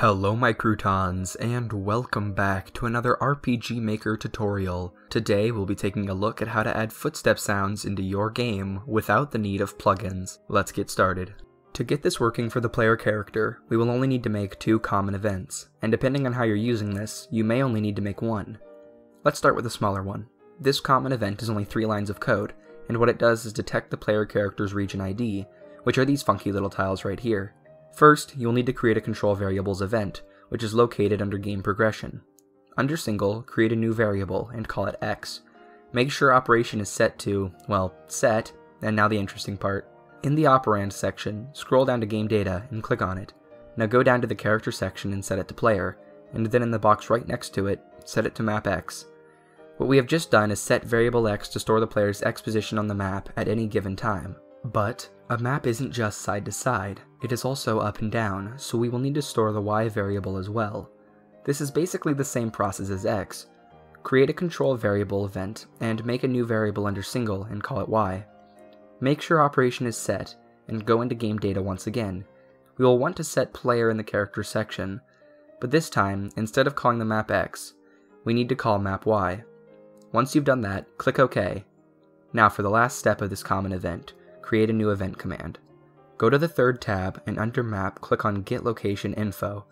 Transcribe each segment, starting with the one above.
Hello my croutons and welcome back to another RPG Maker tutorial. Today we'll be taking a look at how to add footstep sounds into your game without the need of plugins. Let's get started. To get this working for the player character, we will only need to make two common events, and depending on how you're using this, you may only need to make one. Let's start with a smaller one. This common event is only three lines of code, and what it does is detect the player character's region ID, which are these funky little tiles right here. First, you'll need to create a control variables event, which is located under game progression. Under single, create a new variable and call it x. Make sure operation is set to, well, set, and now the interesting part. In the operand section, scroll down to game data and click on it. Now go down to the character section and set it to player, and then in the box right next to it, set it to map x. What we have just done is set variable x to store the player's x position on the map at any given time. But a map isn't just side to side, it is also up and down, so we will need to store the y variable as well. This is basically the same process as x. Create a control variable event, and make a new variable under single and call it y. Make sure operation is set, and go into game data once again. We will want to set player in the character section, but this time, instead of calling the map x, we need to call map y. Once you've done that, click OK. Now for the last step of this common event, create a new event command. Go to the third tab and under Map, click on Get Location Info.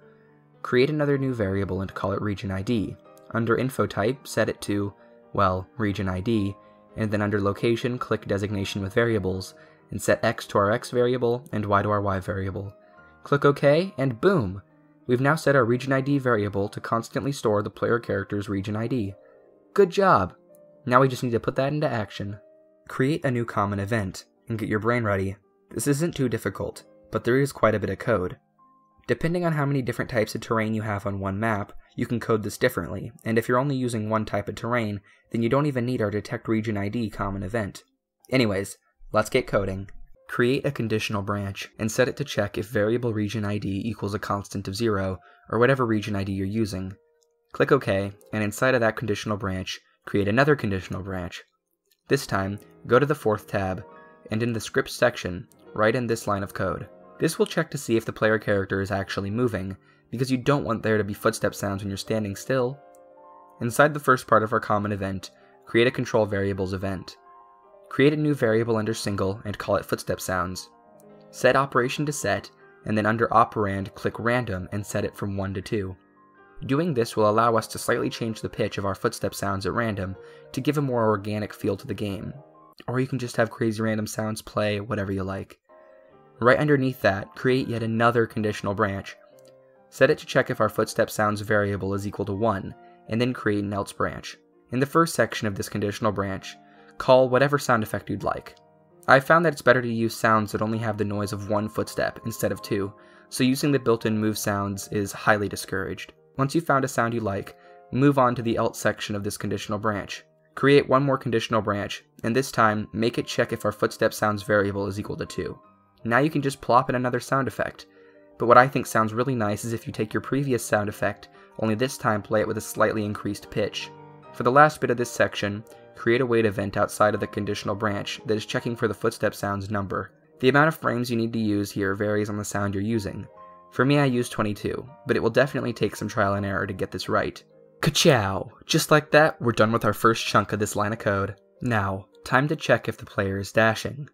Create another new variable and call it Region ID. Under Info type, set it to, well, Region ID, and then under Location, click Designation with Variables, and set X to our X variable and Y to our Y variable. Click OK, and boom! We've now set our Region ID variable to constantly store the player character's Region ID. Good job! Now we just need to put that into action. Create a new common event, and get your brain ready. This isn't too difficult, but there is quite a bit of code. Depending on how many different types of terrain you have on one map, you can code this differently, and if you're only using one type of terrain, then you don't even need our detect region ID common event. Anyways, let's get coding. Create a conditional branch and set it to check if variable region ID equals a constant of 0, or whatever region ID you're using. Click OK, and inside of that conditional branch, create another conditional branch. This time, go to the fourth tab, and in the script section, write in this line of code. This will check to see if the player character is actually moving, because you don't want there to be footstep sounds when you're standing still. Inside the first part of our common event, create a control variables event. Create a new variable under single and call it footstep sounds. Set operation to set, and then under operand click random and set it from 1 to 2. Doing this will allow us to slightly change the pitch of our footstep sounds at random to give a more organic feel to the game, or you can just have crazy random sounds play, whatever you like. Right underneath that, create yet another conditional branch. Set it to check if our footstep sounds variable is equal to 1, and then create an else branch. In the first section of this conditional branch, call whatever sound effect you'd like. I found that it's better to use sounds that only have the noise of one footstep instead of two, so using the built-in move sounds is highly discouraged. Once you've found a sound you like, move on to the else section of this conditional branch. Create one more conditional branch, and this time, make it check if our footstep sounds variable is equal to 2. Now you can just plop in another sound effect. But what I think sounds really nice is if you take your previous sound effect, only this time play it with a slightly increased pitch. For the last bit of this section, create a wait event outside of the conditional branch that is checking for the footstep sounds number. The amount of frames you need to use here varies on the sound you're using. For me I use 22, but it will definitely take some trial and error to get this right. Ka-chow! Just like that, we're done with our first chunk of this line of code. Now, time to check if the player is dashing.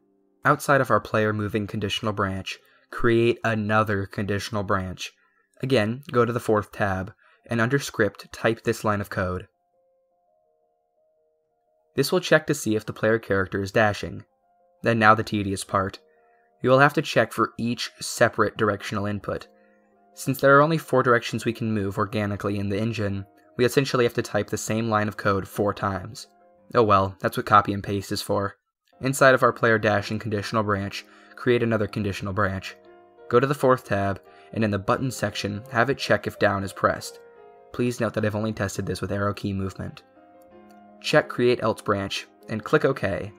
Outside of our player moving conditional branch, create another conditional branch. Again, go to the fourth tab, and under script, type this line of code. This will check to see if the player character is dashing. Then now the tedious part. You will have to check for each separate directional input. Since there are only four directions we can move organically in the engine, we essentially have to type the same line of code four times. Oh well, that's what copy and paste is for. Inside of our player dash and conditional branch, create another conditional branch. Go to the fourth tab, and in the button section, have it check if down is pressed. Please note that I've only tested this with arrow key movement. Check create else branch, and click OK.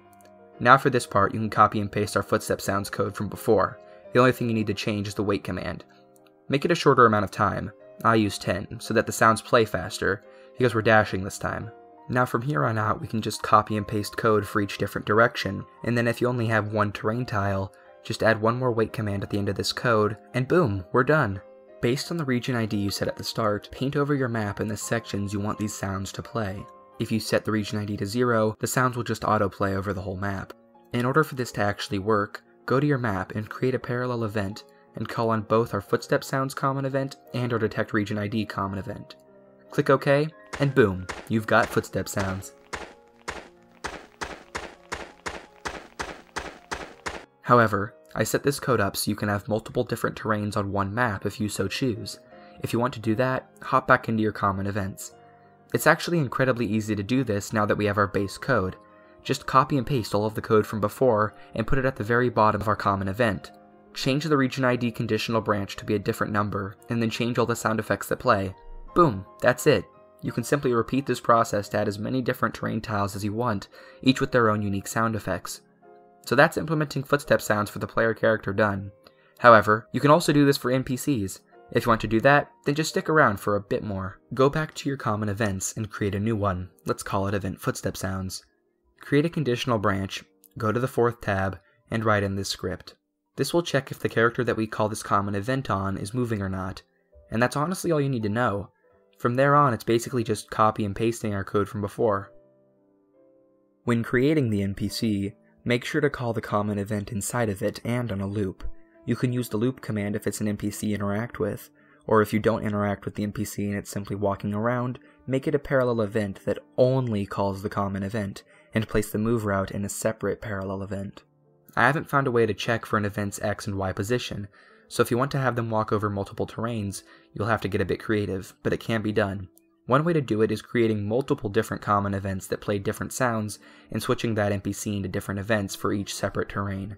Now for this part, you can copy and paste our footstep sounds code from before. The only thing you need to change is the wait command. Make it a shorter amount of time, I use 10, so that the sounds play faster, because we're dashing this time. Now from here on out, we can just copy and paste code for each different direction, and then if you only have one terrain tile, just add one more wait command at the end of this code, and boom, we're done. Based on the region ID you set at the start, paint over your map in the sections you want these sounds to play. If you set the region ID to 0, the sounds will just autoplay over the whole map. In order for this to actually work, go to your map and create a parallel event, and call on both our footstep sounds common event and our detect region ID common event. Click OK, and boom, you've got footstep sounds. However, I set this code up so you can have multiple different terrains on one map if you so choose. If you want to do that, hop back into your common events. It's actually incredibly easy to do this now that we have our base code. Just copy and paste all of the code from before and put it at the very bottom of our common event. Change the region ID conditional branch to be a different number, and then change all the sound effects that play. Boom, that's it. You can simply repeat this process to add as many different terrain tiles as you want, each with their own unique sound effects. So that's implementing footstep sounds for the player character done. However, you can also do this for NPCs. If you want to do that, then just stick around for a bit more. Go back to your common events and create a new one. Let's call it Event Footstep Sounds. Create a conditional branch, go to the fourth tab, and write in this script. This will check if the character that we call this common event on is moving or not, and that's honestly all you need to know. From there on, it's basically just copy and pasting our code from before. When creating the NPC, Make sure to call the common event inside of it and on a loop. You can use the loop command if it's an NPC you interact with, or if you don't interact with the NPC and it's simply walking around, make it a parallel event that only calls the common event, and place the move route in a separate parallel event. I haven't found a way to check for an event's X and Y position, so if you want to have them walk over multiple terrains, you'll have to get a bit creative, but it can be done. One way to do it is creating multiple different common events that play different sounds and switching that NPC into different events for each separate terrain.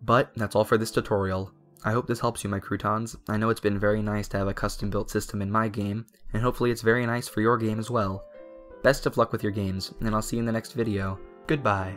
But that's all for this tutorial. I hope this helps you my croutons. I know it's been very nice to have a custom built system in my game, and hopefully it's very nice for your game as well. Best of luck with your games, and I'll see you in the next video. Goodbye.